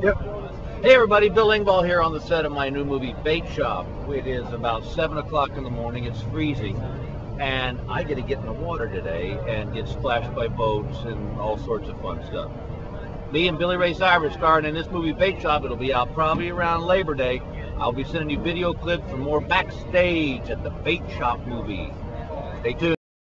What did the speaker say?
Yep. Hey everybody, Bill Engvall here on the set of my new movie Bait Shop. It is about 7 o'clock in the morning, it's freezing, and I get to get in the water today and get splashed by boats and all sorts of fun stuff. Me and Billy Ray Cyrus starring in this movie Bait Shop. It'll be out probably around Labor Day. I'll be sending you video clips for more backstage at the Bait Shop movie. Stay tuned.